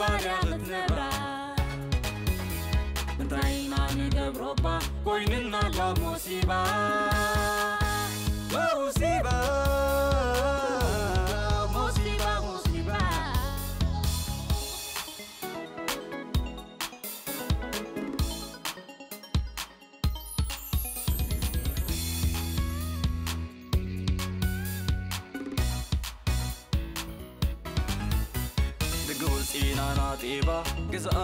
ዓለም ከባድ ያለት ነብራ እንታይ ኢና ንገብሮባ ኮይንና ላ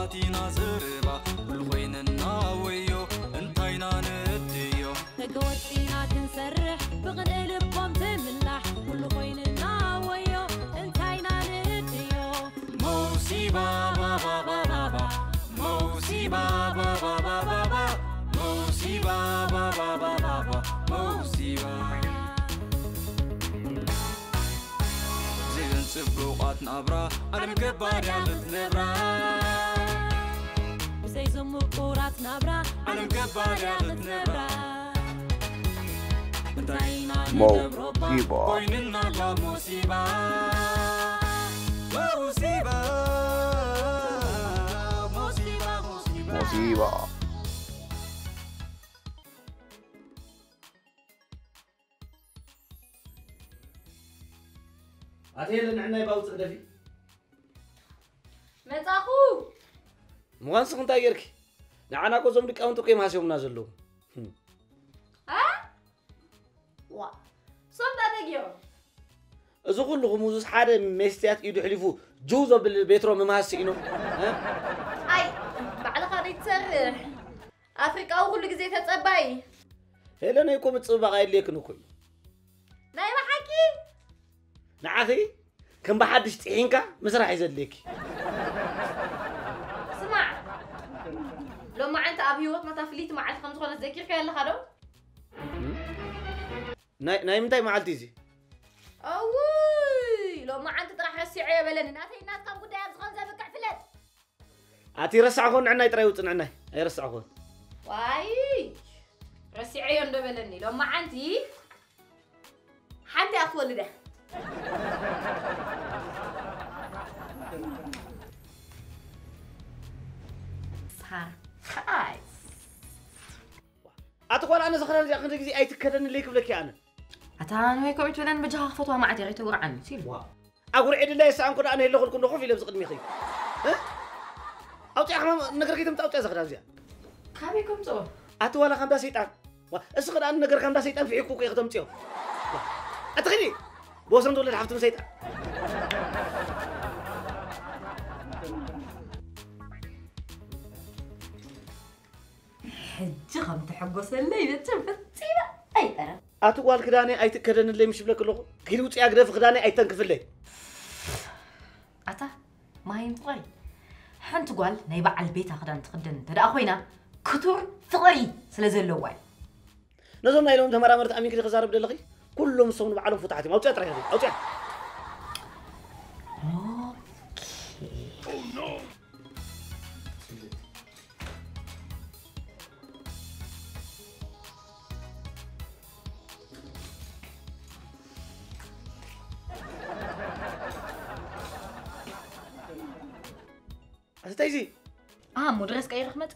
باتينا زربا والغوين الناويو انتاينا نديو تقوتينا تنسرح بغدا لبوم تملح والغوين الناويو انتاينا نديو موسيبا بابا بابا بابا موسيبا بابا بابا بابا موسيبا بابا بابا بابا موسيبا زين قاتنا برا أنا مكبر يا لتنبرا ከባድ ያለት ነብራ እንታይ ኢና ሞ- ንገብሮባ ሲባ። ኮይንና ላ ሙሲባ ሙሲባ ሙሲባ ሙሲባ ሙሲባ ኣትየ ንዕና ይባውፅእ مغانس كنت أجرك نعنا كو زمدك أنتو كيم هاسي ومنازلو ها؟ وا صمت أتجيو ازو كل خموزوس حدا مستيات إيدو حليفو جوزو بالبيترو مماسي إنو ها؟ أي بعد خاري تسرح أفريقاو كل جزيت تتبعي هلا نيكم تصبغ عليك نكوي ناي بحكي نعافي كم بحدش تعينك مسرح يزليكي ሎማዓንቲ ኣብ ሂወትና እታ ፍሊይቲ መዓልቲ ከም ዝኾነት ዘኪርካ ኣለኻ ዶ ናይ ናይ ምንታይ መዓልቲ እዚ ኣውይ ሎማዓንቲ ጥራሕ ረሲዑ የበለኒ ናተይ ናትካም ጉዳይ ኣብ ዝኾን ዘብቅዕ ፍለጥ ኣቲ ረሳዕ ኮን ንዕናይ ጥራይ ውፅእ ንዕናይ ኣይረሳዕ ኮን ዋይ ረሲዐዮ እንደበለኒ ሎማዓንቲ ሓንቲ እያ كاي أتقول أنا زخر لي اخر غزي ايتكدن لي كبلك يعني اتان هيك قلت لنا بجها خطوة معتي غير توقعني سيل وا أقول عيد الله يسعن كنا أنا اللي كنت خوف يلبس قدمي خي ها؟ اوتي اخر نغر كيتم تاوتي زخر زي كابيكم زو اتولا خمدا سيطان. اسخر أنا نغر خمدا سيطان فيكو كيخدم تيو اتخني بوسم دول حفتم سيطان. جغم تحقوس اللي يتنفت سيبا أي أنا أتوال كداني أي تكرن اللي مش بلك اللغو كيلو وطي أقرف كداني أي تنكف اللي أتا ما ينطري حنت تقول نايبا البيت أخدان تقدن تدأ أخوينا كتور فقري سلازل لوال نظرنا نايلوم تمرا مرت أمين كده خزار بدلغي كلهم صون بعلم فتحتي. ما أوتي أو أوتي. እንታይ እዚ ኣ ሞ ድረስ ቀይረ ክመፅ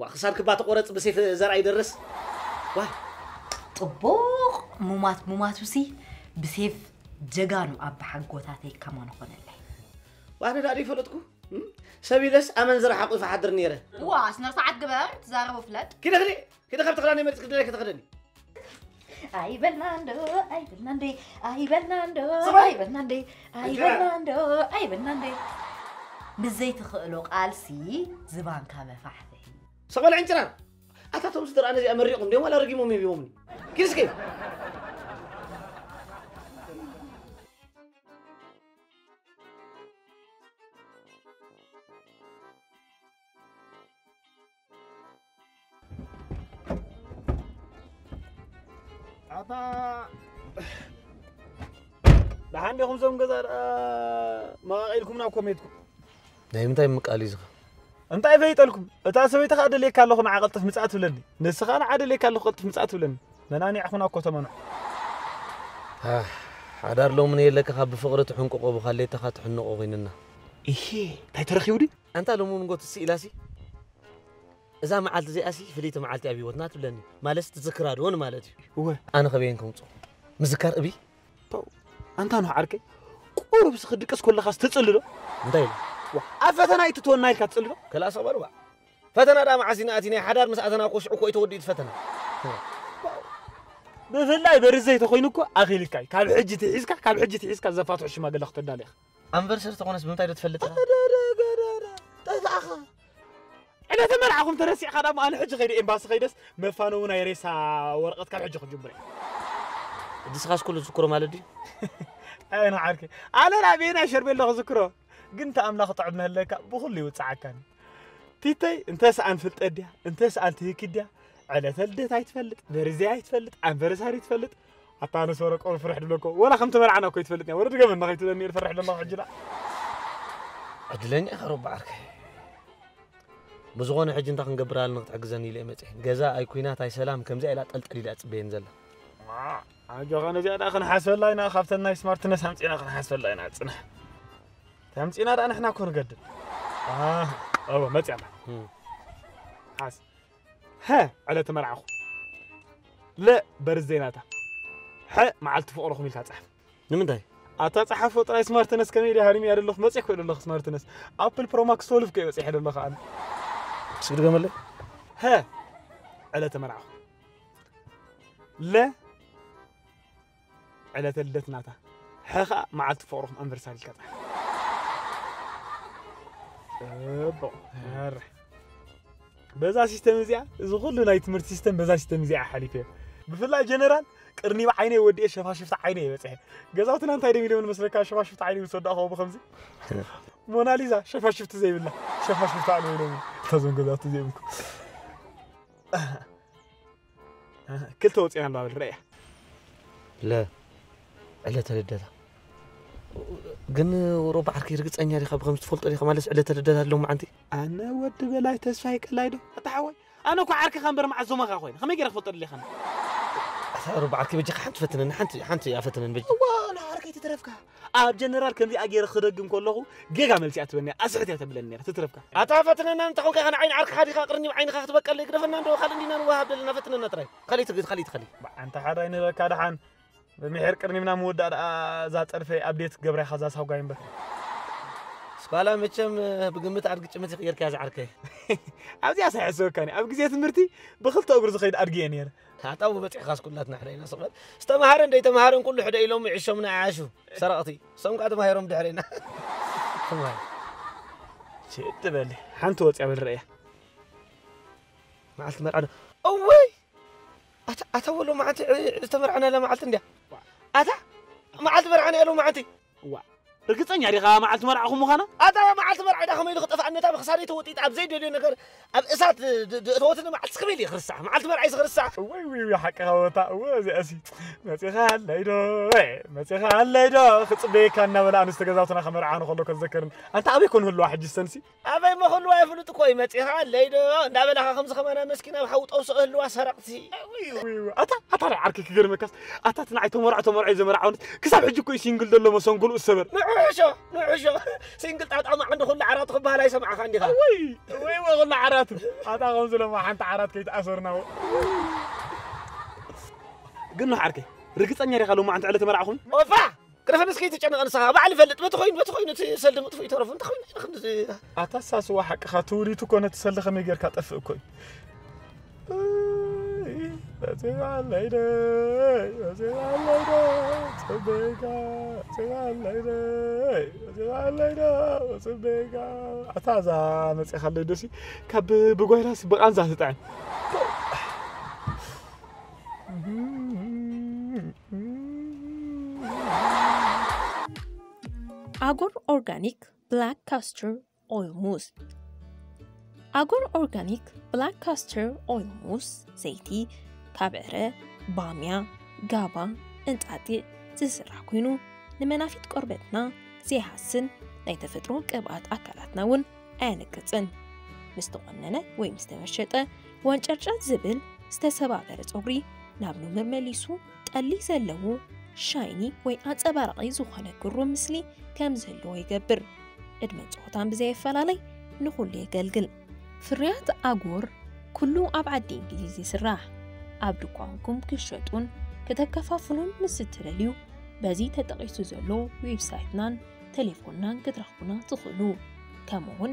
ዋ ክሳድ ክባ ተቆረፅ ብሴፍ ዘርኣ ይደርስ ዋ ጥቡቕ ሙማት ሙማት ውሲ ብሴፍ ጀጋኑ ኣብ ብሓጎታተይ ከማ ንኾነለይ ዋነ ዳዲ ይፈለጥኩ ሰብ ኢለስ ኣመን ዝረሓ ቁ ይፈሓድር ነይረ ዋ ስነ ስርዓት ግበር ትዛረቡ ፍለጥ ኪደ ክዲ ኪደ ካብ ተክዳነይ መፅእ ክድላይ ከተክደኒ ኣይበልናንዶ ኣይበልናንዴ ኣይበልናንዶ ሰማይ! ኣይበልናንዴ ኣይበልናንዶ ኣይበልናንዴ ብዘይትኽእሎ ቃልሲ ዝባንካ መፋሕፍሒ ሰቐል ዕንጭራር ኣታቶም ስድራነ እዚኣ መሪቖም ዲኦም ዋላ ረጊሞም ይቦምኒ ኪድስከ ኣታ ድሓን ዲኹም ዞም ገዛ መቃቂልኩም ናብ ኮሜትኩም ናይ ምንታይ ምቃል እዩ ዝኸ እንታይ ፈይጠልኩም እታ ሰበይቲ ከዓ ደልየካ ኣለኹ ንዓ ቀልጥፍ ምፃእ ትብለኒ ንስኻ ንዓ ደልየካ ኣለኹ ቀልጥፍ ምፃእ ትብለኒ መናኒዕኹና እኮ ተመንዑ ሓዳር ሎሚ ነየለካ ካብ ብፍቕሪ ትሕንቅቆ ብካሌትኻ ትሕንቆ ኮይንና ይሄ እንታይ ተረኺቡ ዲ ኣንታ ሎሚ ንጎ ትስ ኢላሲ እዛ መዓልቲ እዚኣሲ ፍልይቲ መዓልቲ ኣብ ሂወትና ትብለኒ ማለት ትዝክራ ድዎን ማለት እዩ እወ ኣነ ኸበየን ከምፆ ምዝካር እቢ ኣንታ ነው ዓርከይ ቁሩብ ክድቅስ ከለኻ ስትፅሊ ዶ እንታይ ኢሉ أفتنا يتتونا يلك كاتسلو؟ كلا صبر بقى فتنا دا عزينا أتينا حدار مس أتنا قشعو كو يتودي فتنا. بفلاي برزي تخوينكو أخي لكاي. كاب حجتي عيسكا كاب حجتي عيسكا زفاتو شما قال أخت الداليخ أنفرسر تقونس بمتاي تفلت؟ تزعخا أنا تمرعكم ترسي خدام أنا حج غير إمباس غيرس مفانونا يريسا ورقة كاب حج خجبري ديسخاس كل ذكره مالدي؟ أنا عاركي. أنا لابينا شربي الله ذكره ማለት ድዩ ኣነ ዓርከ ኣነ ናብና ሸርቤሎ ክዝክሮ ግን ተኣምላኽ ጥዕብ መህለካ ብኩሉ ይውፅዓካኒ ቲተይ እንተሰኣን ፍልጠት ድያ እንተሰኣን ትህክድ ድያ ዕለተ ልደት ኣይትፈልጥ በርዘይ ኣይትፈልጥ ኣንቨርሳሪ ትፈልጥ ኣታ ኣነ ሰረቆ ፍርሕ ድብለኮ ወላ ከምቲ መርዓና እኮ ይትፈልጥ እያ ወረድ ገመና ከይትለኒ ፍርሕ ደለኹ ሕጂላ ዕድለኛ ኢኻ ሮባ ዓርከ ብዝኾነ ሕጂ እንታይ ክንገብር ኣለኒ ክትሕግዘኒ ኢለ መፅእ ገዛ ኣይ ኩናት ኣይ ሰላም ከምዚኣ ኢላ ጠልጠል ኢላ ፅበየን ዘላ ኣጆኸ ነዚኣ ዳ ክንሓስበላ ኢና ካብተን ናይ ስማርትነስ ኣምፂና ክንሓስበላ ኢና ፅንሕ تمسينا رأنا إحنا كور قدر آه أوه ما تعمل حاس. ها على تمر تمرعخو لا برز زيناتا ح معلت فقرخم إلك هتصحف نمنتاي أتا تصحف وطرأي سمارت نس كميري هارمي يا للخ مصيح كل للخ سمارت نس أبل برو ماكس سولف كي مصيح عن شو سير قملي ها على تمر تمرعخو لا على تلدت ناتا حقا معلت فقرخم أنفرسال كذا በዛ ሲስተም እዚኣ እዚ ኩሉ ናይ ትምህርቲ ሲስተም በዛ ሲስተም እዚኣ ሓሊፈ እየ ብፍላይ ጀነራል ቅርኒባ ዓይነይ ወዲኤ ሸፋሽፍቲ ዓይነይ የበፅሐ ገዛውትና እንታይ ደም ኢሎም መስለካ ሸፋሽፍቲ ዓይነይ ዝወዳእኸ ብከምዚ ሞናሊዛ ሸፋሽፍቲ ዘይብላ ሸፋሽፍቲ ኣልወ ኢሎም እታዞም ገዛውቲ እዚኦም ክልተ ወፂና ኣለዋ ብል ረእያ ለ ዕለተ ልደታ ግን ሮባ ዓርኪ ርግፀኛ ዲኻ ብከምዚ ትፈልጦ ዲኻ ማለት ዕለተ ልደታ ኣለዎ መዓንቲ ኣነ ወዲ በላይ ተስፋ ይቀላይ ዶ ኣታሓወይ ኣነ እኳ ዓርኪ ካንበር መዓት ዞመኻ ኮይነ ከመይ ገይረ ክፈልጦ ደሊኻ ሮባ ዓርኪ በጅኻ ሓንቲ ፈትነኒ ሓንቲ ሓንቲ ኣፈትነን በጅ ዋላ ዓርኪ ትትረፍካ ኣብ ጀነራል ከምዚ ኣገይረ ክደግም ከለኹ ጌጋ መልሲ እያ ትብለኒ ኣስሕት እያ ተብለኒ ነራ ትትረፍካ ኣታ ፈትነና እንተኾንካ ኢኻ ንዓይኒ ዓርክኻ ዲኻ ቅርኒ ዓይንኻ ክትበቀለ ይግደፈና ዶ ካልእ እንዲና ንዋሃብ ዘለና ፈትነና ጥራይ ከሊት ከሊት ከሊት ኣንተ ሓዳይ ንበካ ድሓን ብምሕር ቅርኒምና ምውዳእ ደኣ እዛ ፀርፈ ኣብዴት ገብራይኻ እዛ ሳውጋይ እምበር ስኳላ መቸም ብግምት ኣድጊ ጭምት ይቕየርካ ዝዓርከ ኣብዚኣ ሳይሕሰበካኒ ኣብ ግዜ ትምህርቲ ብክልተ እግሪ ዝኸይድ ኣድጊ እየ ነረ ኣታው በፂሕካ ስኩላትና ሕደይና ስቕለት ዝተምሃረን ደይተምሃረን ኩሉ ሕደ ኢሎም ይዕሾምና ኣያሹ ሰረቕቲ እሶም ከዓ ተማሂሮም ድሕሪና ሽድ በሊ ሓንቲ ወፅያ ብል ረእያ መዓልቲ መርዓ እወይ ኣታ ወሎ መዓልቲ ዝተመርዓናላ መዓልቲ እንድያ أتا؟ ما عاد برعاني ألو معتي ርግፀኛ ዲኻ መዓልቲ መርዓኹም ምዃና ኣታ መዓልቲ መርዓ ዳ ከመይ ኢሉ ክጠፍኣነታ ብክሳደይ ተወጢጥ ኣብ ዘይደልዮ ነገር ኣብ እሳት እተወትኒ መዓልቲ ከመይ ኢሉ ክርሳዕ መዓልቲ መርዓይ ክርሳዕ ወይ ወይ ወይ ሓቂኻ ወታ እወ እዚኣሲ መፂኻ ኣለይ ዶ መፂኻ ኣለይ ዶ ክፅበየካ እናበላ ኣንስተ ገዛውትና ከመርዓኑ ከሎ ከዘከርን ኣንተ ኣበይ ኮን ህልዋ ሕጂ ሰንሲ ኣበይ መክልዋ የፍልጥ ኮይ መፂኻ ኣለይ ዶ እንዳበላኻ ከምዚ ከማና መስኪና ኣብ ሓዊ ጠውሶ ህልዋ ሰረቕቲ ኣታ ኣታ ዓርኪ ክገርመካስ ኣታ ትንዓይ ተመርዖ ተመርዖ ዘመርዓውነት ክሳብ ሕጂ ኮይ ሲንግል ዘሎ نعوشو نعوشو. سينقل تعط عم عنده كل عرات خبها لا يسمع خاندي خا وي وي كل عرات هذا غمز لما حنت عرات كي تأسرنا قلنا عركي رقصني يا خلو ما انت علته مرعهم أوفا! كرفن اسكي تجمع أنا صها بعلف لت ما تخوين ما تخوين. تسلم تخوين. تعرف انت خوين. اتاساس واحد. خاتوري تكون تسلخ ميغير كاطف اكوي Let's see that lady. Let's see that lady. It's a big later. Let's see that lady. Let's see that lady. It's a big guy. أتا إذا نصيحة لدوسي كاب بقويلاس بقانزا ستعين. Agor Organic Black Castor Oil Mousse Agor Organic Black Castor Oil Mousse zeyti ዕረ ባምያ ጋባ እንጣጢዕ ዝስራሕ ኮይኑ ንመናፊት ቆርበትና ዘይሃስን ናይ ተፈጥሮ ቅብኣት ኣካላትና እውን ኣየነቅፅን ምስ ተቆነነ ወይ ምስ ተመሸጠ ወንጨርጨር ዝብል ዝተሰባበረ ፀጉሪ ናብ ኑምር መሊሱ ጠሊ ዘለዎ ሻይኒ ወይ ኣፀባራቒ ዝኾነ ግሩ ምስሊ ከም ዘለዎ ይገብር። ዕድመ ፆታን ብዘየፈላለይ ንኹሉ የገልግል። ፍርያት ኣጎር ኩሉ ኣብ ዓዲ እንግሊዝ ይስራሕ ኣብ ድኳንኩም ክሸጡን ከተከፋፍሉን ምስ እትደልዩ በዚ ተጠቂሱ ዘሎ ዌብሳይትናን ቴሌፎንናን ክትረኽቡና ትኽእሉ ከምኡውን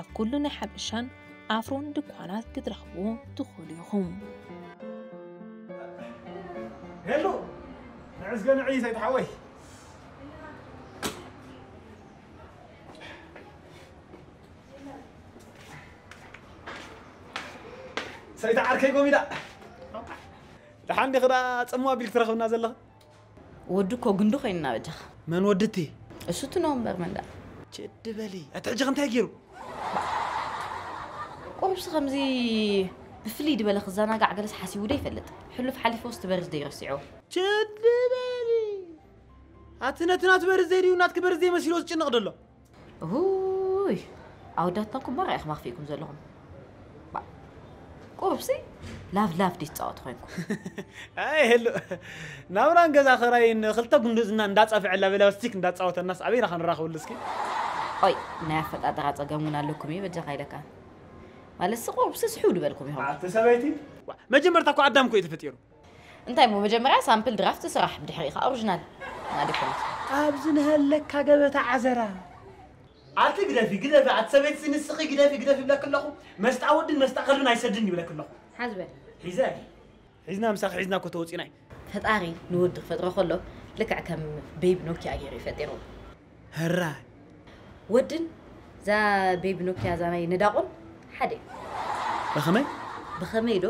ኣብ ኩሉ ናይ ሓበሻን ኣፍሮን ድኳናት ክትረኽብዎ ትኽእሉ ኢኹም ሄሎ ንዕዝገ ንዕይ ሰይትሓወይ ሰይታ ዓርከይ ጎሚዳ ድሓንዲ ክዳ ፅሙ ኣቢል ክትረኽብና ዘለኻ ወዲ እኮ ግንዱ ኮይንና በጃኻ መን ወድቲ እሱ ቲ ነወንበር መንዳእ ችድ በሊ እቲ ሕጂ እንታይ ገይሩ ቆብሲ ከምዚ ብፍልይ ድበለ ክዘናጋዕ ገለስ ሓሲቡ ዶ ይፈልጥ ሕሉፍ ሓሊፉ ውስጥ በርዝ ዶ ይረሲዑ ችድ በሊ ኣቲ ነቲ ናቱ በርዝ ዘይድዩ ናትክ በርዝ ዘይመሲሉ ዝጭንቕ ደሎ እሁይ ኣወዳትና ኩባር ኢኹም ኣኽፊኢኩም ዘለኹም ባ- ቁርብሲ ላፍ ላፍ ዲ ትፃወት ኮይንኩም ኣይ ሄሎ ናብራን ገዛ ክራይን ክልተ ጉንድዝና እንዳፀፍዐላ በላስቲክ እንዳፃወተናስ ኣበይና ክንራኸበሉ እስኪ ቆይ ናይ ኣፈጣጠራ ፀገም እውን ኣለኩም እየ በጃኻ ኢለካ ማለት ሲ ቁርብሲ ስሑ ድበልኩም ኢኹም ኣቲ ሰበይቲ መጀመርታ እኮ ኣዳም ኮ እዩ ተፈጢሩ እንታይ ሞ መጀመርያ ሳምፕል ድራፍት ስራሕ ብድሕሪ ኢኻ ኦሪጂናል ናዲኮነት ኣብዚ ንሃለካ ገበታ ዓዘራ ኣቲ ግደፊ ግደፊ ኣቲ ሰበይቲ ንስኺ ግደፊ ግደፊ ይብለክ ኣለኹ መስጣ ወድን መስጣ ከልብን ኣይሰድን ይብለክ ኣለኹ ሓዝበል ሒዘ ሒዝና ምሳኺ ሒዝና ኮ ተወፂና እዩ ፈጣሪ ንወዲ ክፈጥሮ ከሎ ልክዕ ከም ቤቢ ኖኪያ ገይሩ ይፈጢሩ ህራ ወድን እዛ ቤቢ ኖኪያ እዛ ናይ ንዳቑን ሓደ እዩ ብኸመይ ብኸመይ ዶ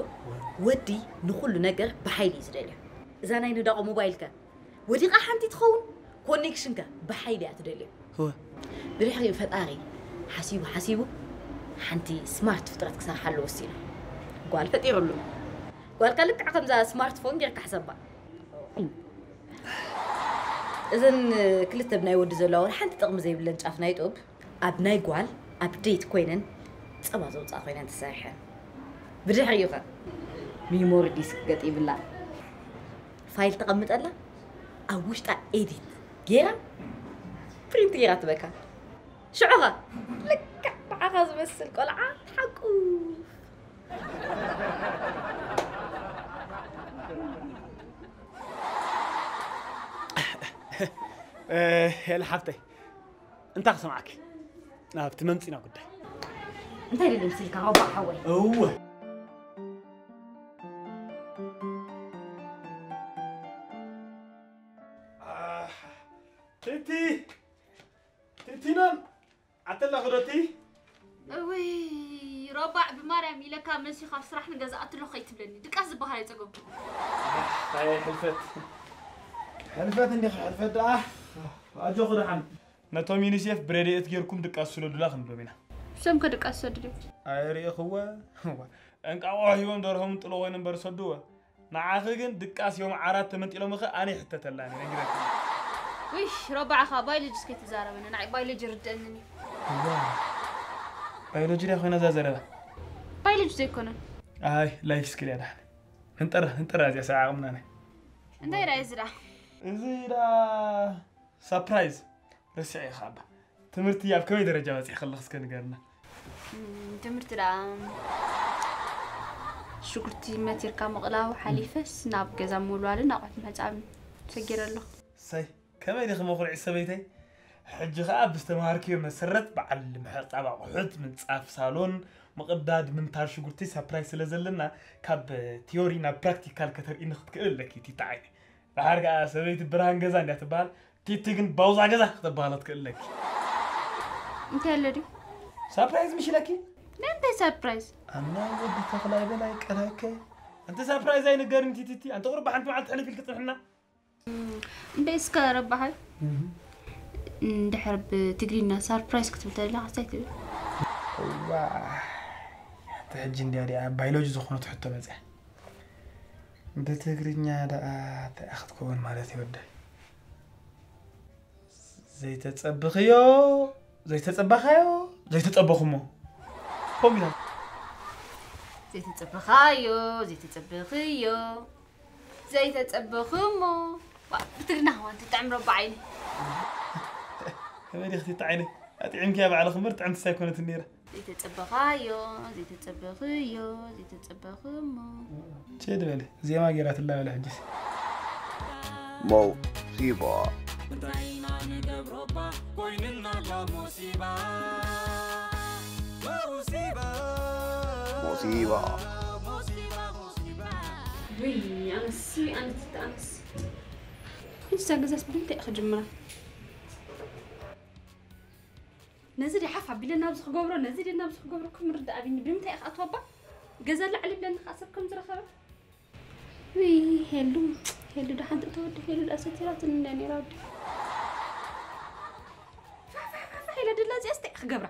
ወዲ ንኩሉ ነገር ብሓይሊ እዩ ዝደልዮ እዛ ናይ ንዳቑ ሞባይልከ ወዲቓ ሓንቲ ትኸውን ኮኔክሽንከ ብሓይሊ እያ ትደልዮ ህወ ብድሕሪኡ ፈጣሪ ሓሲቡ ሓሲቡ ሓንቲ ስማርት ፍጥረት ክሰርሓሉ ወሲኑ ጓል ፈጢሩሉ ጓልካ ልክዕ ከምዛ ስማርትፎን ጌርካ ሕሰባ እዘን ክልተ ብናይ ወዲ ዘለዋ እውን ሓንቲ ጥቕሚ ዘይብለን ጫፍ ናይ ጡብ ኣብ ናይ ጓል ኣብዴት ኮይነን ፀባ ዘውፃእ ኮይነን ተሰሪሐን ብድሕሪኡ ኸ ሚሞሪ ዲስክ ገጢምላ ፋይል ተቐምጠላ ኣብ ውሽጣ ኤዲት ጌራ ፕሪንት ጌራ ትበካ ሽዑ ኸ ልክዕ ባዓኻ ዝመስል ቆልዓ ተሓቁፍ Eh, لحفتي انت اخص معك. لحفت منسينا قدام. انت اللي مسلك هو حول. أوه. آه، تيتي. تيتي نان. عتلا خدتي ረባዕ ብማርያም ኢለካ መሲ ካብ ስራሕ ንገዛእ እትሎ ከይትብለኒ ድቃስ ዝበሃል ኣይፀገም ኣይ ሕልፈት ሕልፈት እንዲ ሕልፈት ደኣ ኣጆ ክድሓን ነቶም ዩኒሴፍ ብሬድኤት ጌርኩም ድቃስ ስለዱላ ክንብሎም ኢና ሰም ከድቃስ ሰድድ ኣይርኢኽወ እንቃቆ ሂቦም ደርሆም ጥሎ ኮይኖም በር ሰድዎ ንዓኺ ግን ድቃስ ዮም ዓራት ተመንጢሎም ኸ ኣነ ይሕተተላኒ ነግረክ ውይ ረባዕኻ ባዮሎጂ እስከይ ትዛረበኒ ናይ ባዮሎጂ ርድአኒ ባዮሎጂ ዳ ኮይና እዛ ዘረባ بايلج زي آي لايف سكيل يا دحني هنتر هنتر يا ساعة أمنا أنا. ندير زرا إزرا. سبرايز بس يا خاب. تمرتي يا بكم درجة بس يخلص كان قرنا تمرتي رام شكرتي ما تيركا مغلاو حليفة سناب جزا مولوالي ما مهجابن سجير له سي. كما يدخل مغرع سبيتي؟ حجي خاب استمهاركي مسرت بعلم حط أبا وحط من صاف صالون. ምቕዳድ ምንታር ሽጉርቲ ሰፕራይዝ ስለ ዘለና ካብ ቲዮሪ ናብ ፕራክቲካል ከተርኢ ንክትክእል ኣለኪ ቲታ ዓይነ ድሓር ከዓ ሰበይቲ ብርሃን ገዛ እንድያ ትበሃል ቲቲ ግን ባውዛ ገዛ ክትበሃል ትክእል ኣለኪ እንታይ ኣሎ ድዩ ሰፕራይዝ ምሽለኪ ናይ እንታይ ሰርፕራይዝ ኣና ወዲ ተኽላይ በላይ ቀላከ እንተ ሰፕራይዝ ኣይንገርን ቲቲቲ ኣንተ ቁርባ ሓንቲ መዓልቲ ሕልፍ ኢልክ ፅንሕና እንታይ እስከ ረባሓይ እንድሕር ብትግሪና ሰርፕራይዝ ክትብል ተለና تجندياري بيولوجي زخونت حتى بزح بتقرين هذا تأخذ كون مالتي وده زي تتسبخيو زي تتسبخيو زي تتسبخمو كم زي تتسبخيو زي تتسبخيو زي تتسبخمو بترنا هو تعمر بعيني كمان أختي تعيني اتعينك يا بعلى خمرت عند ساكنة النيرة ዘይተፀበኻዮ ዘይተፀበኽዮ ዘይተፀበኽ እሞ ቸ ድበለ ዜማ ጌራት ላ በለ ሕጅስ موسيبا እንታይና ንገብሮባ ኮይንና ሎ ሙሲባ ሙሲባ مصيبة ሙሲባ ሙሲባ ውይ ኣነሲ ኣነስ ኣነስ ንሳ ገዛስ ብምንታይ نزري حف عبيلة نابز خجبرة نزري نابز خجبرة كم رد أبين بيم تأخ أتوبة جزال علي بلن خاصب كم زرخة وي هلو هلو ده حد تود هلو الأساتيرات الناني راد هلا دلازي أستأخ جبرة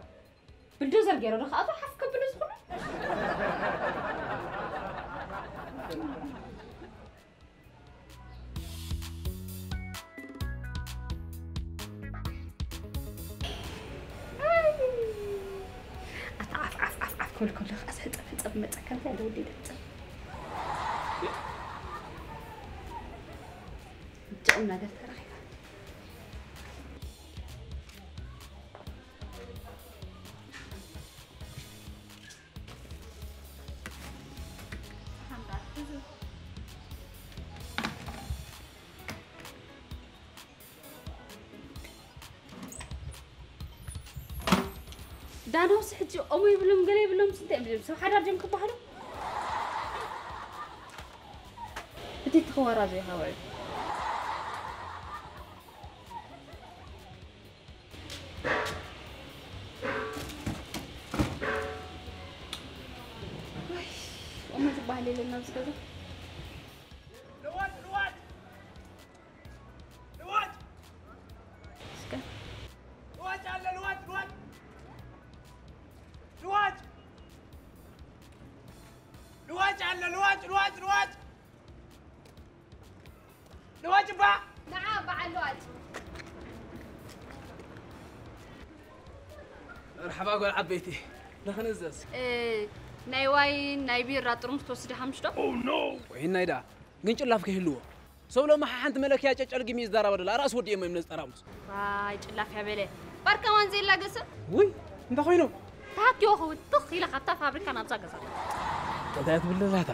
بالدوزر جيرو رخ أطو حف كبلوز خلو كل كل خلاص حطب حطب ما تسكرت على ودي مس ሕጂ ኦሞ ይብሎም ገለ ይብሎም ስንተ እዮም ሰብ ሓዳር ጀም ክበሃሉ እቲ ትኸዋራ ዘይሃወ እዩ الوجه الوجه الوجه الوجه باع نعم باع الوجه مرحبا قول عبيتي نحن نزاز إيه ناي واي ناي بير راترم توسدي حمشتو أو oh, نو وين ناي دا؟ غنچ لاف كهلو سو لو ما حنت ملك يا چچل غمي زدارا ودلا راس ودي يم من زدارامس واي چلاف يا بله بركه وانزي لا غس وي انت خوينو تاكيو هو تخيل حتى فابريكا نابزا غزا ኢለ ካብታ ፋብሪካ ናብዛ ገዛ እንታይ ትብል ዛታ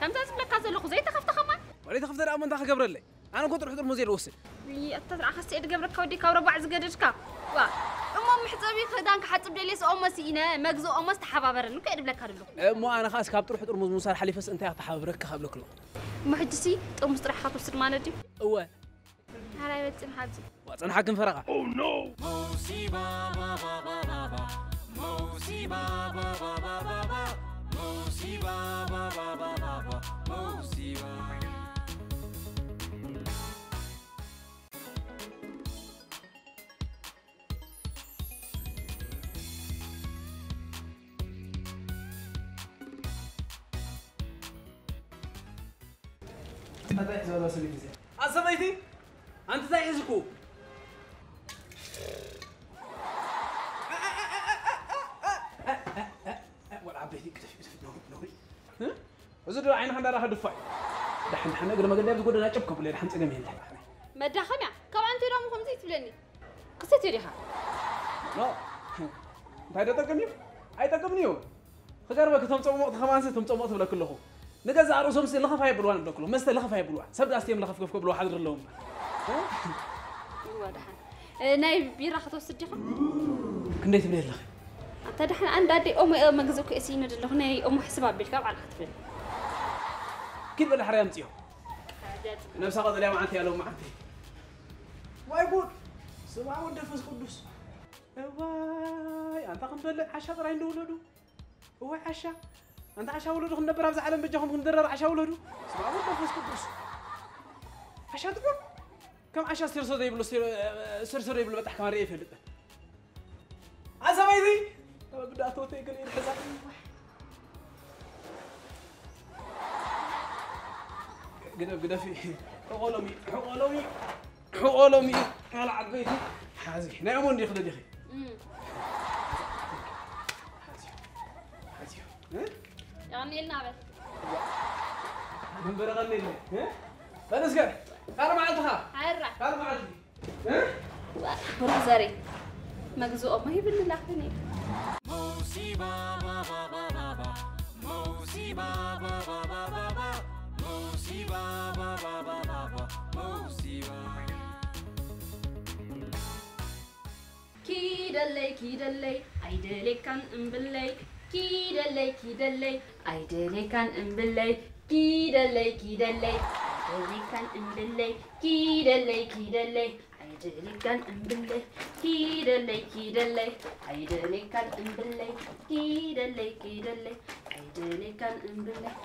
ከምዛ ዝብለካ ዘለኹ ዘይተኸፍተ ኸማን ወለይ ተኸፍተ ደኣ እንታይ ክገብረለይ ኣነ ኮ ጥሩሕ ጥርሙዝ እየ ዝወስድ እተዝረኣኸ ስዕድ ገብረካ ወዲ ካብ ረባዕ ዝገደድካ ዋ እሞ ምሕፀቢ ክዳን ክሓፅብ ደልየስ ኦሞስ ኢነ መግዞ ኦሞስ ተሓባበረኒ ከየድብለካ ደለኹ እሞ ኣነ ኻስ ካብ ጥሩሕ ጥርሙዝ ምውሳድ ሓሊፈስ እንታይ ክተሓባብረካ ካብለክ ኣለኹ እሞ ሕጂሲ ጥርሙዝ ጥራሕካ ትወስድ ማለት ድዩ እወ ሓላይ በፅን ሓጂ ዋፅንሓ ክንፈረኻ ሙሲባ Ah, sabe aí, sim? Antes da Exco. دارا هدفاي دحن حنا قرما قدر يبغى أنا جبكم بلي رح نتقم هنا. ما دخنا كم أنت رام خمسة تبلني قصة تريها لا. بعد تقمني اي تقمني خجر بك ثم تصمو خمسة ثم تصمو تبلا كله. نجز عروسهم سي لخف هاي بلوان بلا كله. مست لخف هاي بلوان سبدا أستيم لخف كف بلوا حضر لهم واضح. إيه، ناي بيرا خطوس الجحم كنديت بلي لخي أنت دحن عند ادي امي مغزوك اسينا دلخ ناي ام حساب بالكاب على خطفين. كيف بلا حرام تيو؟ نفس هذا اليوم معناتي لو معناتي ما يقول سمع ودفس قدوس. واي أنت قم بلع عشا طراي ندولدو هو عشا أنت عشا ولدو خن نبر ابز عالم بجاهم ندرر عشا ولدو. سمع ودفس قدوس. عشا تقول كم عشا سير سر يبلو سير سير سر يبلو بتحكم ريف يفلت عزمايدي بدأت توتي قال كده كده في حقولمي حقولمي حقولمي يلا عبيتي حازي. نعمون ياخذ يا أخي. حازي. حازي. غني لنا بس من برا غني لنا ها؟ فانس قال أنا ما عندها. عرع أنا ما عندي. ها؟ برا زاري. مجزوء ما هي بالله موسي بابا بابا بابا. موسي بابا بابا بابا. musiba ba ba ba ba ba musiba kiidallay kiidallay aydeleekkan imbillay kiidallay kiidallay aydeleekkan imbillay kiidallay kiidallay aydeleekkan imbillay kiidallay kiidallay aydeleekkan imbillay kiidallay kiidallay aydeleekkan imbillay kiidallay kiidallay aydeleekkan imbillay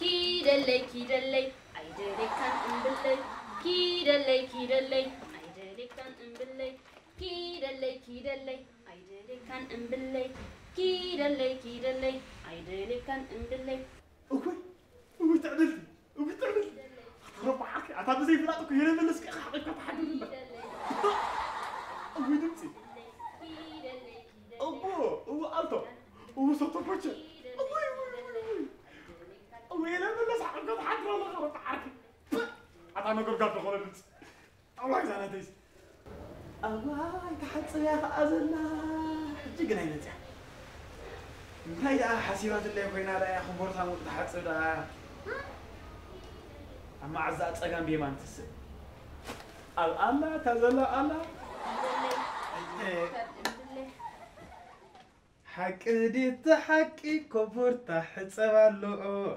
Kireley kireley ayrılık kan ımbılley Kireley kireley ayrılık kan ımbılley Kireley kireley ayrılık kan ımbılley Kireley kireley ayrılık kan ımbılley أكوي أكوي تعرف أكوي تعرف خرب معك عتاب زي فلاتك هنا من لسك أخذك أتحدث منك أكوي دمتي أبو هو ألتو هو صوت البرشة ويلا الناس حركات حكرة ولا خرط حركة أنا كل قرب خلص الله يزعل هذيس الله يتحط يا أزلنا جينا هنا تيا هاي حسيبات اللي كنا لا يا خبر ثامو تحط دا أما عزات سجان بيمان تس الله تزلا الله حق دي تحكي كبر تحت سبالو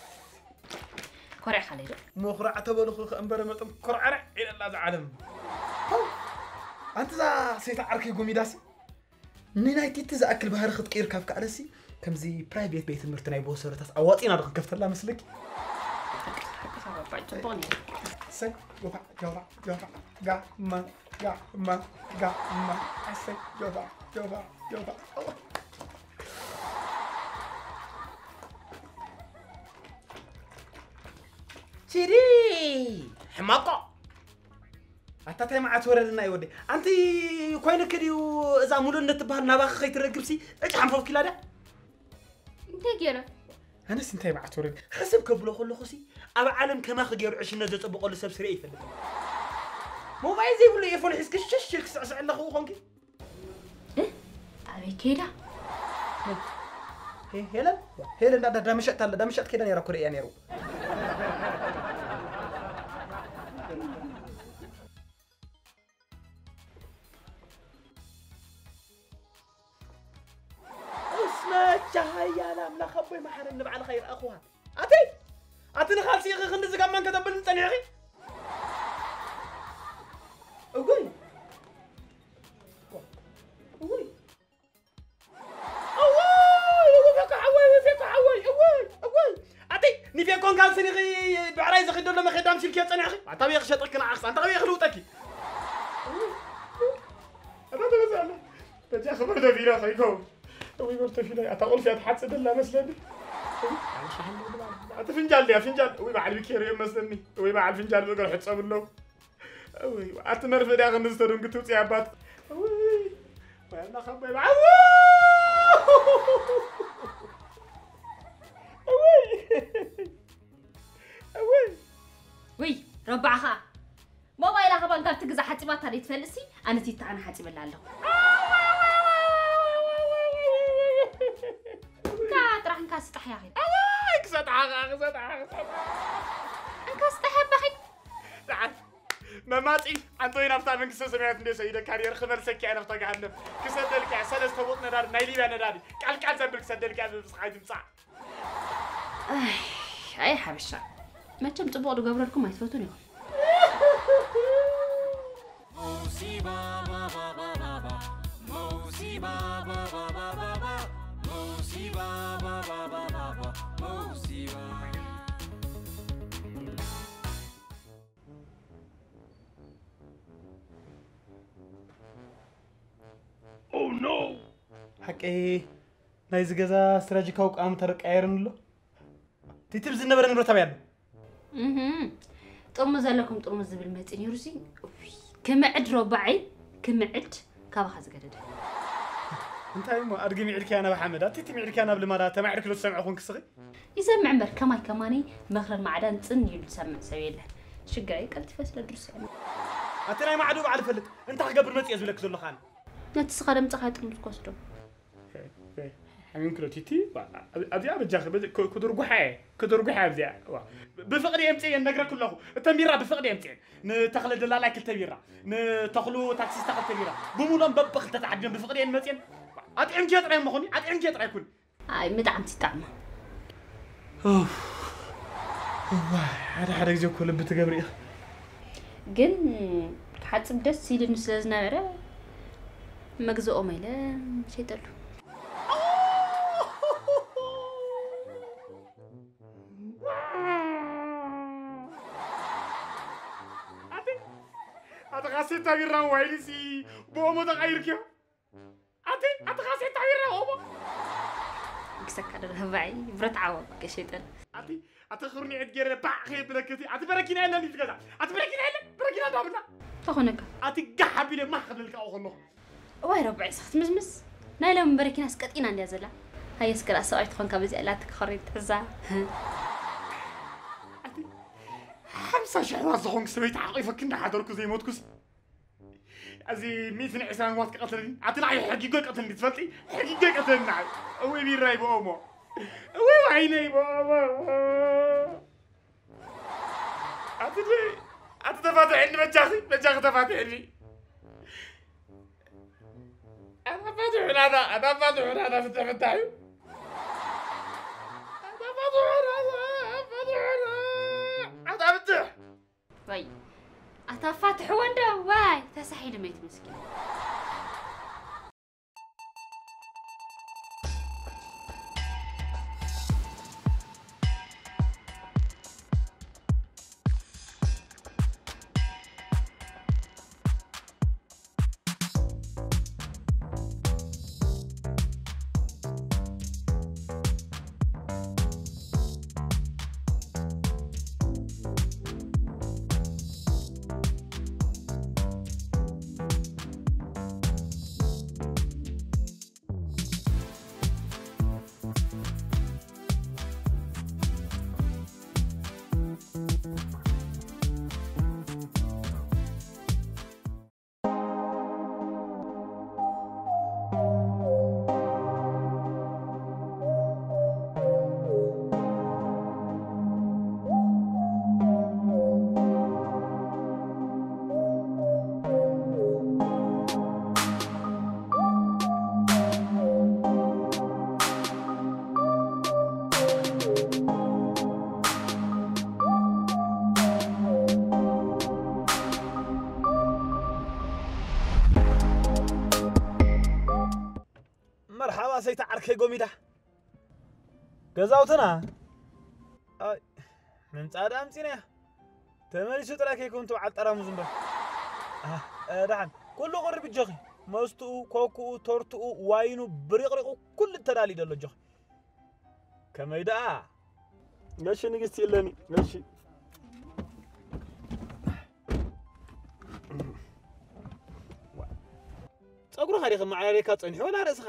كورع خليرو مخرع تبلو خو أمبر متم كورع إلى الله العالم أنت ذا سيت عركي قومي داس نينا كيت أكل بهر خد كير كاف كأرسي. كم زي برايفيت بيت مرتنا يبو سورة تاس أوات إنا لا مسلك. سك. جوفا جوفا جوفا جا ما. جا ما. جا ما. أسك. جوفا جوفا جوفا تري حماقة أتاتي مع تورلنا يودي أنت كوين كريو إذا مولون نتبهر نباخ خيت رقبسي إيش حنفوف كلا ده انتي جيرا أنا سنتي مع تورل خسب كبلو خلو خسي أبا عالم كما خجير عشنا زي طبقوا لسب سريع يفلق مو ما يزي بلو يفون حسك الششك سعسع لخو خونكي إيه أبي كيدا هيلا هيلا دا دا هلا دا مشات كيدا نيرا كوريا نيرو ሓያላም ናኸቦይ ማሓረን ንባዕልኸ ይረአኽዋት ኣተይ ኣቲ ንኻልሲ ኢኺ ክንዲ ዝጋመን ከተብል ንፀኒዕኺ እጉይ እጉይ እወይ እወ ፌኮ ሓወይ ወይ ፌኮ ሓወይ እወይ እወይ ኣተይ ንፌኮን ካልሲ ንኺ ብዕራይ ዝኺዶ ሎ መኼዳም ሽልክ ፀኒዕኺ ኣታብየ ክሸጥኪ ንዓኽሳ እንታብየ ክልውጠኪ أنا تبزعنا تجي خبر ده فينا خيكم قلت في هتقول في هتحسد الله مثلا انت فنجان ليه فنجان ويبقى على البكير يوم مثلني ويبقى على الفنجان بيقول حتى صبر له اوي وقت نرف ده غنز ترون قلت يا بات اوي وأنا خبي اوي اوي وي ربعها موبايل خبان كابتك زحتي ما تريد فلسي أنا تيتعن حتي الله استحيا أخي أواك سطحة أخي سطحة أنك استحب أخي تعال መማፂ ኣንቶኒ ናብታ መንግስቲ ሰማያት እንደሰ ኢደ ካሪየር ክመልሰኪ ኣነ ክተግሃ ንብ ክሰደልክዕ ሰለስተ ቦጥ ነዳድ ናይ ሊብያ ነዳድ ቃልቃል ዘብል ክሰደልክዕ ብብስኻይ ትምፃእ ኣይ ሓበሻ መቸም ፅቡቅ ዝገብረልኩም ኣይትፈቱን ይኹን ሙሲባ ሙሲባ ሓቂ ናይዚ ገዛ ስትራጂካዊ ቃም ተረቃየርን ኣሎ እቲ ትብ ዝነበረ ንብረት ኣበይ ኣሎ ጥርሙዝ ዘለኩም ጥርሙዝ ዝብል መፂ ነይሩ ሲ ክምዕድ ረባዓይ ክምዕድ ካባኻ ዝገደደ እንታይ እሞ ኣድጊ ሚዕድክያ ናብ ሓመድ ኣቲ እቲ ሚዕድክያ ናብ ልማዳ ተማዕድክ ሎ ዝሰምዑኹን ክስኺ ይሰምዕ እምበር ከማይ ከማኒ መኽረን ማዕዳን ፅን ኢሉ ዝሰምዕ ሰብ የለን ሽግረይ ቀልጢፈ ስለ ድርስ ኣቲ ናይ ማዕዱ በዓል ፈልጥ እንታይ ክገብር መፅየ ዝብለክ ዘለካ ኣነ ነቲ ስኻ ደምፅኻ ጥርሙዝ ክወስዶ ሓሚን ክሎቲቲ ኣብዚኣ በጃኺ ክድርጉሓ እየ ክድርጉሓ ኣብዚኣ ብፍቕዲ እየ ምፅየን ነግረክ ኣለኹ እተን ቢራ ብፍቕዲ እየ ምፅየን ንተኽሊ ደላላይ ክልተ ቢራ ንተኽሉ ታክሲስታ ክልተ ቢራ ብሙሎም በቢ ክልተ ተዓዲዮም ብፍቕዲ እየን መፅየን ኣጥዕምኪ ጥራይ መኾኒ ኣጥዕምኪ ጥራይ ኩን ኣይ ብጣዕሚ ጣዕማ ሓደ ሓደ ግዜ እኮ ልቢ ትገብሪ ኢኽ ግን ሓፅብ ደስ ኢልኒ ስለ ዝነበረ መግዝኦም ኢለ ሸይጠሉ أتغاسي تغير وعيسي بوما تغير كيو أتي أتغسل تغير وما كسكر هبعي برت عوض كشيطان أتي أتخرني عدجر باع خيب لك أتي بركين أهلا اللي تقدر أتي بركين أهلا بركين أهلا بنا تخونك أتي قحبي لما خبل لك أو خلو واي ربعي سخت مزمز نايلا من بركين أسكت إنا عندي أزلا هاي أسكر أسوأ تخونك بزي ألا تكخرين أ خمسة شعوات زخون سويت عقيفة كنا حضرك زي موتكوس أزي ميتين عسان وات قتلني. عطينا عي حقي قوي قتلني تفلتي حقي قوي قتلني. عي أوي بي رايبو أومو؟ أوي وعيني بو أومو. عطيني عطي عطينا فاتحني مجاخي مجاخي عني أنا فاتح هذا أنا فاتح هذا فتح فتحي أنا فاتح فتح وي طيب، أتفتح وندا واي تسحيد ميت مسكين. መርሓባ ሰይታ ዓርከይ ጎሚዳ ገዛውትና ኣይ ምምፃዳ ኣምፂና እያ ተመሊሱ ጥራይ ከይኮን ትበዓል ጠራሙዝ እምበር ድሓን ኩሉ ቅርብ ጀኺ መስትኡ ኮክኡ ቶርትኡ ዋይኑ ብሪቕሪቑ ኩሉ ተዳልዩ ደሎ ጀኺ ከመይ ደኣ ገሺ ንግስቲ የለኒ ገሺ ፀጉርኻ ዲኸ መዓላልየካ ፀኒሑ ወላ ርእስኻ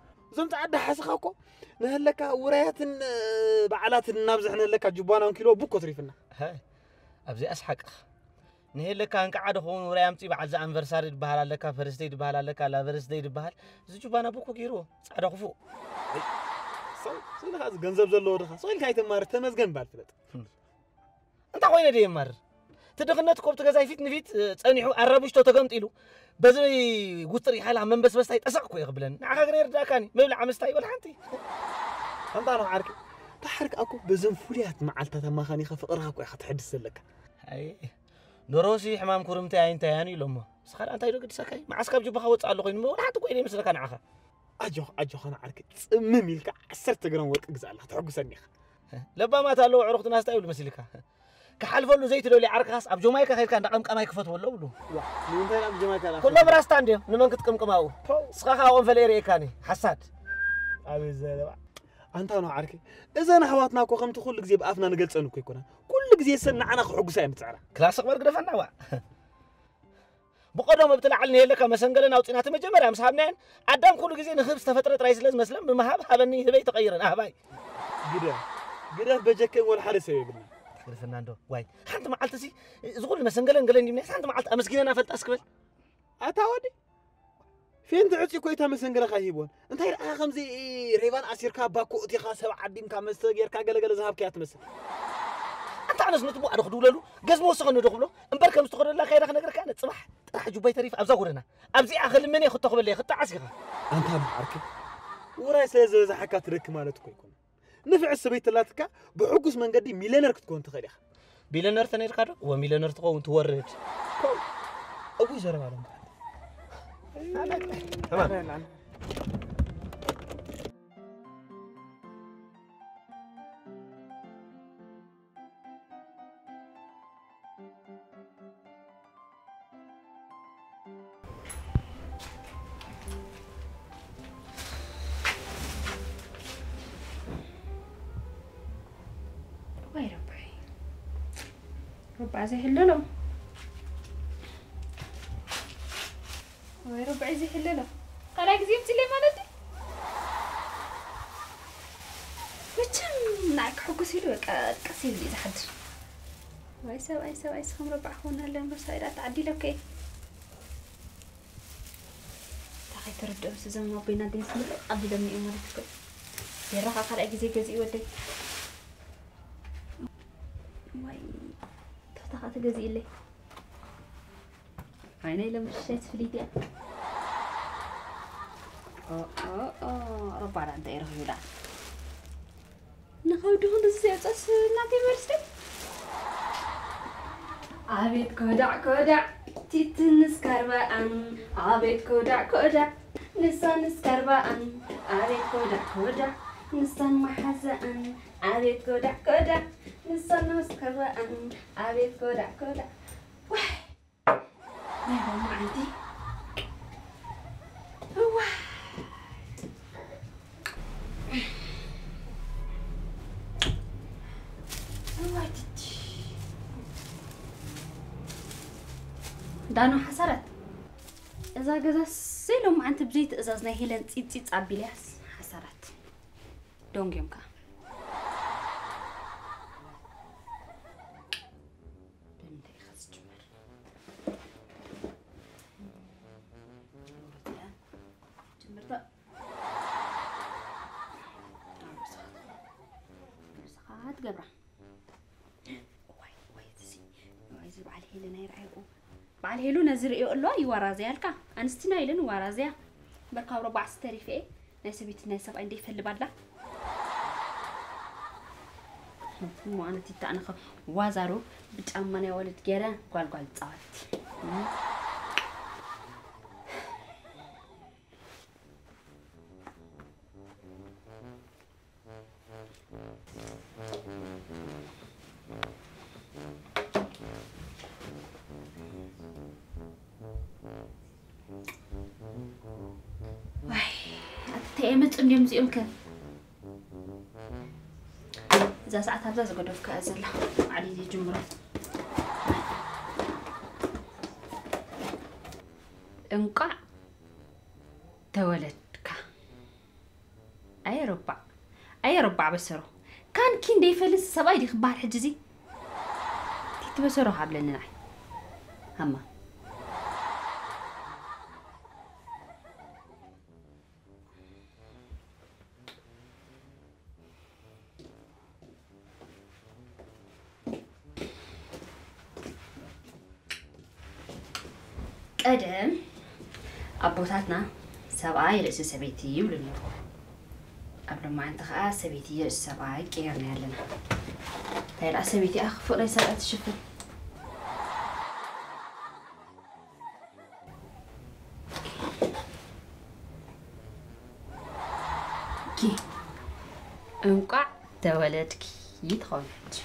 እዞም ፃዕዳ ሓስኻ እኮ ንህለካ ውራያትን በዓላትን እናብዝሕ ንህለካ ጅባናን ኪሎ ቡኮ ትሪፍና ኣብዚኣስ ሓቅኻ ንሄለካ እንቃዓ ድኸውን ውራይ ኣምፂ በዓል ዛ ኣንቨርሳሪ ድበሃል ኣለካ ፈረስተይ ድበሃል ኣለካ ላቨረስተይ ድበሃል እዚ ጅባና ቡኮ ገይርዎ ፃዕዳ ክፉእ ስኢልካ ገንዘብ ዘለዎ ድኻ ሰኢልካ ይትማር ተመዝገን ባል ፍለጥ እንታይ ኮይነ ደ የማርር ትድኽነት ኮብቲ ገዛይ ፊት ንፊት ፀኒሑ ኣራብሽቶ ተገምጢሉ በዚ ጉጥር ይሓላ መንበስበስታይ ጠሰቕ ኮ ይኽብለኒ ንዓኻ ግን የርዳእካኒ ምብላዕ ምስታይ በል ሓንቲ أنت أنا عارك تحرك أكو بزن فوليات معلتها ما خاني خفقرها أكو أخذ حدث لك أي نروسي حمام كرمتي عين تياني لما سخر أنت يدو قد سكاي مع سكاب جبها وتصال لغين ما حتى كويني مثلك أنا عخا أجو أجو أنا عارك تصمم لك عسرت جرام ورق جزال تحق سنيخ لبا ما كحلفلو زيت لو لي عرقاس أب جمايكا خير كان دقم قماي كفت ولو. بلو من تاني أبو جماعة كلا كل براس تاندي نمن كتقم قماو سخاخا اون فليري كاني حساد أبي زلمة أنت أنا عارك إذا أنا حواتنا كو خمت كل جزء بأفنا نقلت أنو كيكونا. كل جزء سنة أنا حق سايم تعرف كلاسك مرق دفنا وا بقدم بتلعلني لك مسنجلنا وصينات مجمريا مسحبنين. عدام كل جزء نخبز تفترت رئيس لازم مسلم بمهاب هبني هبي تغيرن اهباي قدا قدا بجكن ولا حدا سوي بنا فناندو. واي. حنت معلت سي زغل مسنجلن قلن دي حنت معلت امسكيننا فلت أسكبل. أتاودي فين تعطي كويتا مسنجرة خايبون أنت هاي رأى خمزي ريبان أسير كابا كوتي خاسة عديم كامسة غير كاجل جل ذهب كيات مسا أنت عنس نتبو ادخ دوللو جزم وسخن ندخلو امبر كم استخدم لا خير نجر كانت. صباح. طرح جباي تريف. أبزا غورنا أبزي اخل مني خط قبل لي خط عسيخه أنت أنا عارك وراي سيزو إذا حكى ترك نفع السبيت لاتك بعقوس من قدي ميلينر كتكون تخيلها بيلنر تنير كادو وميلنر تقوم تورد أبوي ረባዕ ዘይሕለሎ ወይ ረባዕ ዘይሕለሎ ካልኣይ ግዜ ምፅለይ ማለት እዩ መቸም ናይ ክሕጉስ ኢሉ በቃ ቀስ ይብል እዩ ዝሓድር ወይ ሰብኣይ ሰብኣይ ስኸም ረባዕ ክኸውን ኣለ እምበር ሳኢዳ ተዓዲለከ እየ እንታይ ከይተረድኦም ስዘም ኣቦይና ድምፂ ምልእ ኣቢሎም እዩ ማለት እኮ የራኻ ካልኣይ ግዜ ገዚኡ ወደይ ወይ حتى غتقازي لي. عيني لما مشات في اليدين أه أه أه. ربع راه داير غيولا نخاودو نزيت أس نعطي مرسي. عبيد كودع كودع تيت نسكربا ان عبيد كودع كودع نسان نسكربا ان عبيد كودع كودع نسان محزن. عبيد كودع كودع نستنسكر أن أبيت كودا كودا واي يا ما عندي. دانو حسرت. إذا جزا سيلو معنت بزيت إذا زنهيلن تيت تيت عبيلياس حسرت دونجيمكا ዝሪኦ ኣለዋ ይዋራዝያ ኣልካ ኣንስትና ኢለን ዋራዝያ እምበር ካብ ረባዕ ዝተሪፈ ናይ ሰበይቲ ናይ ሰብኣይ እንደይፈልብ ኣላ። ማለት ይታኣንኸ ዋዛሩ ብጫማ ናይ ወለድ ገይረ ጓልጓል ፃወት ኣብዛ ዝገደፍካ እያ ዘላ ባዕሊ ጅምሮ እንቋዕ ተወለድካ ኣየ ረባዕ ኣየ ረባዕ በሰሮ ካንኪ እንደይፈልስ ሰብኣይ ዲ ክበሃል ሕጂ እዚ ትበሰሮ ሃብለኒ ናይ ሃማ ቀደም ኣቦታትና ሰብኣይ ርእሲ ሰበይቲ ይብሉ ነይሩ ኣብ ሎማዓንቲ ከዓ ሰበይቲ እየ ሰብኣይ ቀየርና ኣለና እንታይ ደኣ ሰበይቲ እያ ክፉእ ናይ ሰብኣይ ትሽፍን ኪ እንቋዕ ተወለድኪ ትኸውነች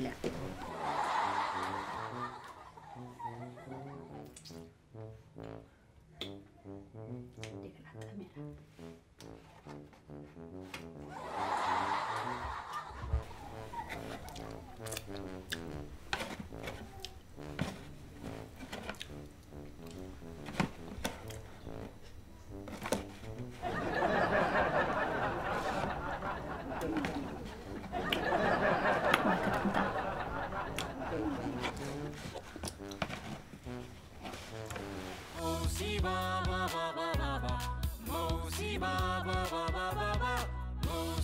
ഇല്ല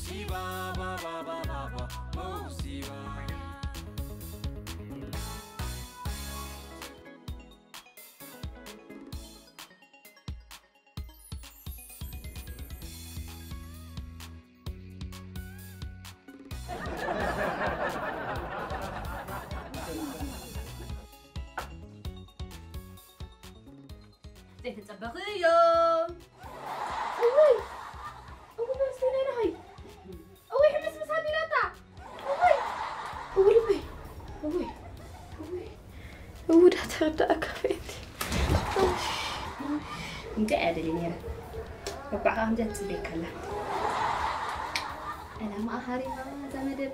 Musiba, ba ba ba ba ba, Musiba. It's a burrito. እወይ ልበይ እወይ እወይ እውዳ ተረዳእካ ፈየንቲ እንታይ እያ ደልየ ነይረ በባዕኻ ከምዚያ ትፅበየካ ኣላ ዕላማ ሃሪማ እዛ መደብ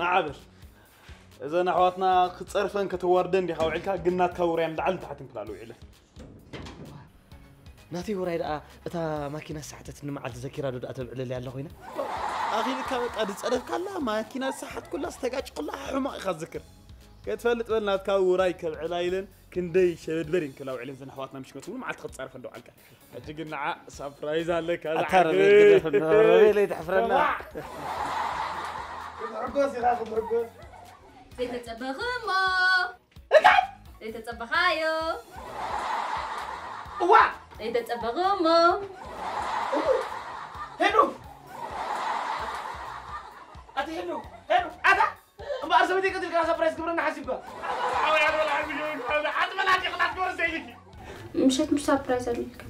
ንዓብር እዘን ኣሕዋትና ክፀርፈን ከተዋርደን ዲኻ ውዒልካ ግናትካ ውርያን ላዕሊ ታሕትን ክላሉ ውዒለን ናተይ ውራይ ደኣ እታ ማኪና ሰዓተት ንመዓልቲ ዘኪራ ዶ ደኣ ተብዕለል ኣላ ኮይና أخيرا قد أدصرف كلا ما كنا صحت كلها استجاج كلها حما خذكر قد فلت ولنا كاو وراي العلايلن كندي شبد برين كلا علين زن حواتنا مش كتقول ما عاد خد صرف عنده عالك حجي قلنا سبرايز عليك هذا عقرب في تحفرنا رقص يا أخي رقص. زيت تبغمو زيت تبغايو وا زيت تبغمو هلو أتى هلو هلو أتى أما أرسمتي كتير كلاسة بريس كبرنا حسيبك أوي أنا ولا عارف شو أنا حتى ما لاتي خلاص كبر زيك مشيت مش سبرايز عليك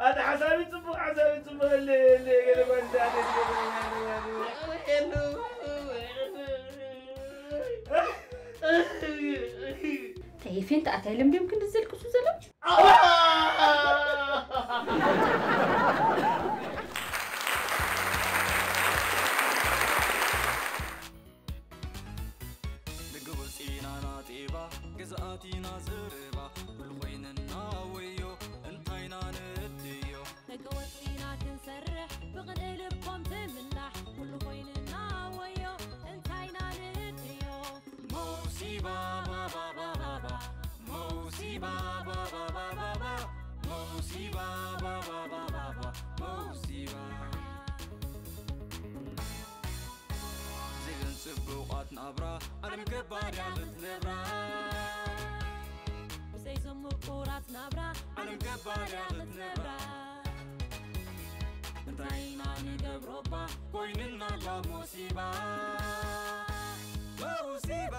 هذا حسابي تبغى حسابي تبغى اللي اللي أنا ما انت تعرف انت اتعلم يمكن نزلك وسوزلك Baba, Baba, Baba, Mosi Baba, Baba, Baba. ሙሲባ ባባባባባ ሙሲባ ባባባባባ ሙሲባ ባባባባባ ሙሲባ ዝን ጽቡቓት ናብራ ዓለም ገባርያ ክትነብራ ብዘይ ዘምቁራት ናብራ ዓለም ገባርያ ክትነብራ እንታይና ንገብሮባ ኮይንና ላ ሙሲባ ሙሲባ